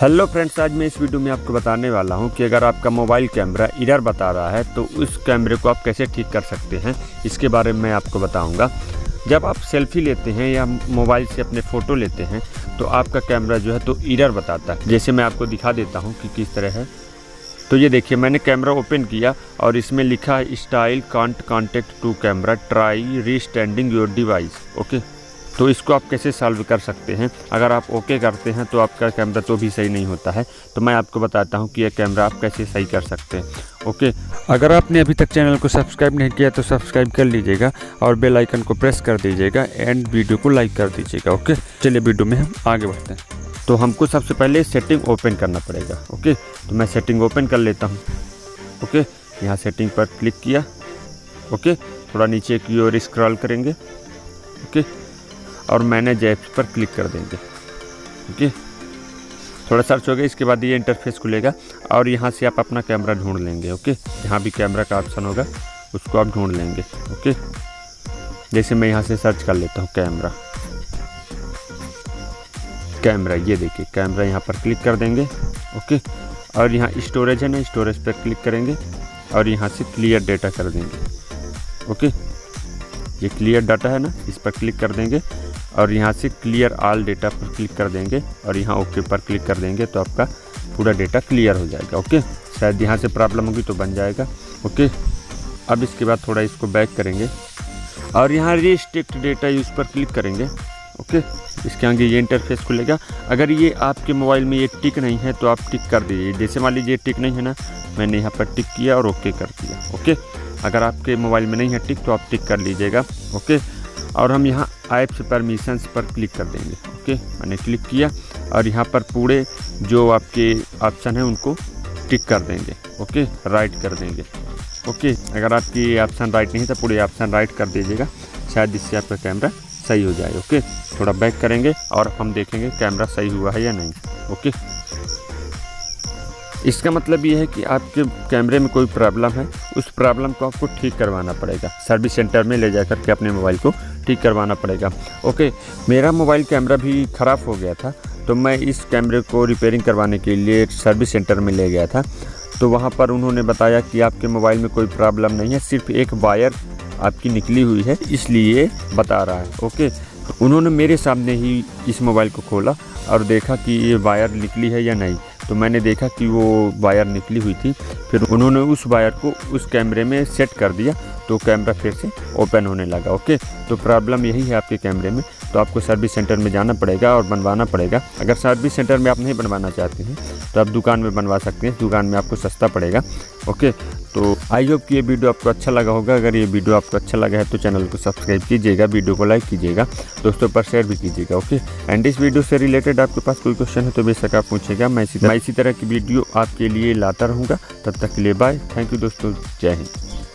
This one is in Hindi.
हेलो फ्रेंड्स आज मैं इस वीडियो में आपको बताने वाला हूँ कि अगर आपका मोबाइल कैमरा इरर बता रहा है तो उस कैमरे को आप कैसे ठीक कर सकते हैं? इसके बारे में मैं आपको बताऊँगा। जब आप सेल्फी लेते हैं या मोबाइल से अपने फ़ोटो लेते हैं तो आपका कैमरा जो है तो इरर बताता है। जैसे मैं आपको दिखा देता हूँ कि किस तरह है। तो ये देखिए, मैंने कैमरा ओपन किया और इसमें लिखा है, style can't contact to camera, try restarting your device. Okay? तो इसको आप कैसे सॉल्व कर सकते हैं? अगर आप ओके करते हैं तो आपका कैमरा तो भी सही नहीं होता है। तो मैं आपको बताता हूँ कि यह कैमरा आप कैसे सही कर सकते हैं। ओके अगर आपने अभी तक चैनल को सब्सक्राइब नहीं किया तो सब्सक्राइब कर लीजिएगा और बेल आइकन को प्रेस कर दीजिएगा एंड वीडियो को लाइक कर दीजिएगा। ओके चलिए वीडियो में हम आगे बढ़ते हैं। तो हमको सबसे पहले सेटिंग ओपन करना पड़ेगा। ओके तो मैं सेटिंग ओपन कर लेता हूँ। ओके यहाँ सेटिंग पर क्लिक किया। ओके थोड़ा नीचे की ओर स्क्रॉल करेंगे। ओके और मैनेज ऐप्स पर क्लिक कर देंगे। ओके? थोड़ा सर्च हो गया, इसके बाद ये इंटरफेस खुलेगा और यहाँ से आप अपना कैमरा ढूंढ लेंगे, ओके? जहाँ भी कैमरा का ऑप्शन होगा, उसको आप ढूंढ लेंगे, ओके? जैसे मैं यहाँ से सर्च कर लेता हूँ कैमरा कैमरा ये देखिए कैमरा यहाँ पर क्लिक कर देंगे, ओके? और यहाँ स्टोरेज है ना स्टोरेज पर क्लिक करेंगे और यहाँ से क्लियर डेटा कर देंगे, ओके? ये क्लियर डाटा है ना, इस पर क्लिक कर देंगे और यहाँ से क्लियर आल डेटा पर क्लिक कर देंगे और यहाँ ओके पर क्लिक कर देंगे तो आपका पूरा डेटा क्लियर हो जाएगा ओके शायद यहाँ से प्रॉब्लम होगी तो बन जाएगा ओके अब इसके बाद थोड़ा इसको बैक करेंगे और यहाँ रिस्ट्रिक्ट डेटा यूज़ पर क्लिक करेंगे ओके इसके आगे ये इंटरफेस खुलेगा। अगर ये आपके मोबाइल में ये टिक नहीं है तो आप टिक कर दीजिए। जैसे मान लीजिए टिक नहीं है ना, मैंने यहाँ पर टिक किया और ओके कर दिया ओके अगर आपके मोबाइल में नहीं है टिक तो आप टिक कर लीजिएगा ओके और हम यहाँ ऐप्स परमिशंस पर क्लिक कर देंगे ओके मैंने क्लिक किया और यहाँ पर पूरे जो आपके ऑप्शन हैं उनको टिक कर देंगे ओके राइट कर देंगे ओके अगर आपकी ऑप्शन राइट नहीं तो पूरे ऑप्शन राइट कर दीजिएगा, शायद इससे आपका कैमरा सही हो जाए ओके थोड़ा बैक करेंगे और हम देखेंगे कैमरा सही हुआ है या नहीं ओके इसका मतलब ये है कि आपके कैमरे में कोई प्रॉब्लम है, उस प्रॉब्लम को आपको ठीक करवाना पड़ेगा। सर्विस सेंटर में ले जाकर के अपने मोबाइल को ठीक करवाना पड़ेगा। ओके, मेरा मोबाइल कैमरा भी ख़राब हो गया था तो मैं इस कैमरे को रिपेयरिंग करवाने के लिए सर्विस सेंटर में ले गया था। तो वहाँ पर उन्होंने बताया कि आपके मोबाइल में कोई प्रॉब्लम नहीं है, सिर्फ़ एक वायर आपकी निकली हुई है, इसलिए बता रहा है। ओके उन्होंने मेरे सामने ही इस मोबाइल को खोला और देखा कि ये वायर निकली है या नहीं। तो मैंने देखा कि वो वायर निकली हुई थी, फिर उन्होंने उस वायर को उस कैमरे में सेट कर दिया तो कैमरा फिर से ओपन होने लगा, ओके? तो प्रॉब्लम यही है आपके कैमरे में तो आपको सर्विस सेंटर में जाना पड़ेगा और बनवाना पड़ेगा। अगर सर्विस सेंटर में आप नहीं बनवाना चाहते हैं तो आप दुकान में बनवा सकते हैं। दुकान में आपको सस्ता पड़ेगा। ओके? तो आई होप कि ये वीडियो आपको अच्छा लगा होगा। अगर ये वीडियो आपको अच्छा लगा है तो चैनल को सब्सक्राइब कीजिएगा वीडियो को लाइक कीजिएगा, दोस्तों पर शेयर भी कीजिएगा, ओके? एंड इस वीडियो से रिलेटेड आपके पास कोई क्वेश्चन है तो बेशक आप पूछेगा। मैं इसी मैं इसी तरह की वीडियो आपके लिए लाता रहूँगा। तब तक के लिए बाय थैंक यू दोस्तों। जय हिंद।